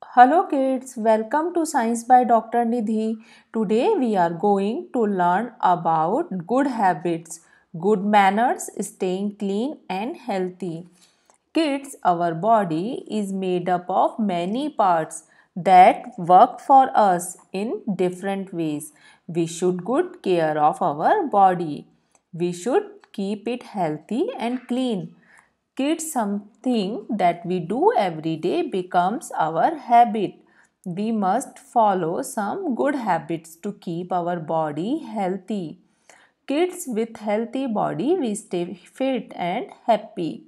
Hello kids, welcome to Science by Dr. Nidhi. Today we are going to learn about good habits, good manners, staying clean and healthy. Kids, our body is made up of many parts that work for us in different ways. We should good care of our body. We should keep it healthy and clean kids something that we do every day becomes our habit. We must follow some good habits to keep our body healthy. Kids with healthy body we stay fit and happy.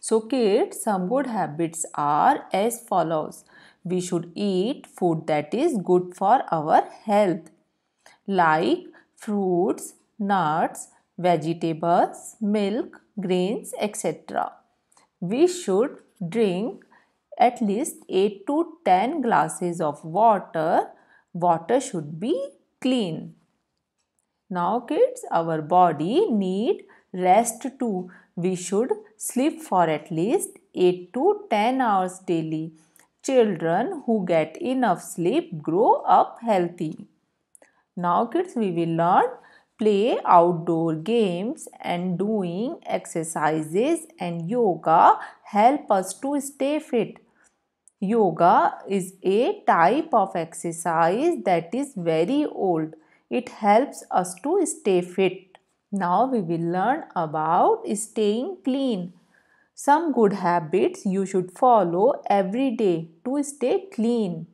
So kids some good habits are as follows. We should eat food that is good for our health like fruits nuts vegetables milk grains etc we should drink at least 8 to 10 glasses of water. Water should be clean. Now kids, our body need rest too. We should sleep for at least 8 to 10 hours daily. Children who get enough sleep grow up healthy. Now kids, we will learn play outdoor games and doing exercises and yoga help us to stay fit. Yoga is a type of exercise that is very old. It helps us to stay fit. Now we will learn about staying clean. Some good habits you should follow every day to stay clean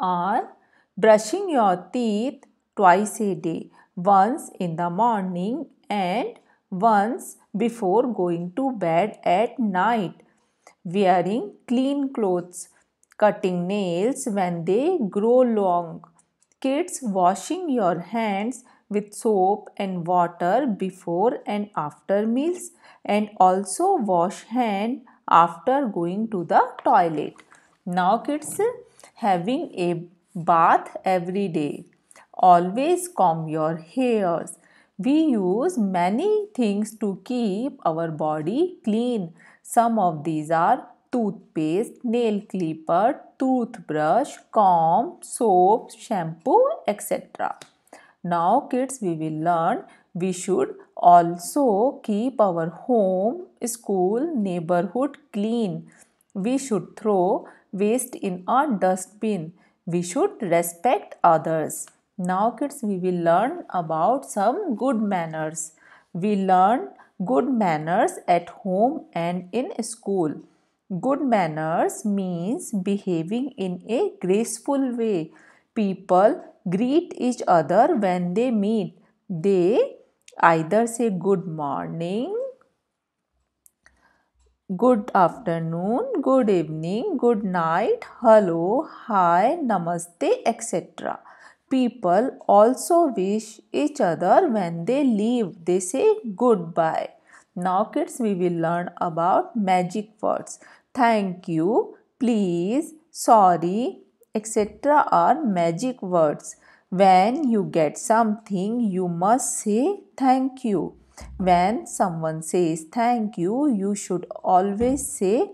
are brushing your teeth twice a day once in the morning and once before going to bed at night. Wearing clean clothes, cutting nails when they grow long. Kids washing your hands with soap and water before and after meals and also wash hand after going to the toilet. Now kids having a bath every day. Always comb your hairs. We use many things to keep our body clean. Some of these are toothpaste, nail clipper, toothbrush, comb, soap, shampoo, etc. Now kids we will learn we should also keep our home, school, neighborhood clean. We should throw waste in a dustbin. We should respect others. Now kids we will learn about some good manners. We learn good manners at home and in school. Good manners means behaving in a graceful way. People greet each other when they meet. They either say good morning, good afternoon, good evening, good night, hello, hi, namaste, etc. People also wish each other when they leave. They say goodbye. Now kids we will learn about magic words. Thank you, please, sorry, etc. are magic words. When you get something you must say thank you. When someone says thank you, you should always say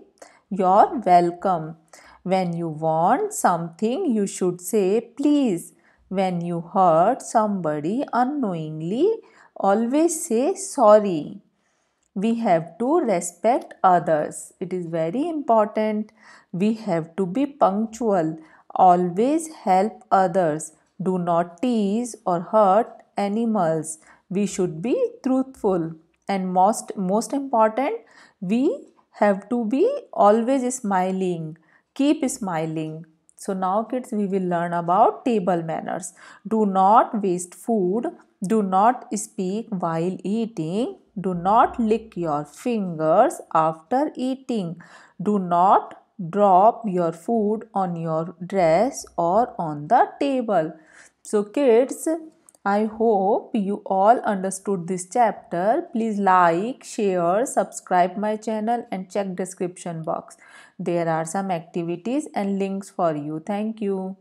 you're welcome. When you want something, you should say please. When you hurt somebody unknowingly, always say sorry. We have to respect others. It is very important. We have to be punctual. Always help others. Do not tease or hurt animals. We should be truthful. And most, most important, we have to be always smiling. Keep smiling so now kids we will learn about table manners. Do not waste food. Do not speak while eating. Do not lick your fingers after eating. Do not drop your food on your dress or on the table. So kids I hope you all understood this chapter. Please like, share, subscribe my channel and check description box. There are some activities and links for you. Thank you.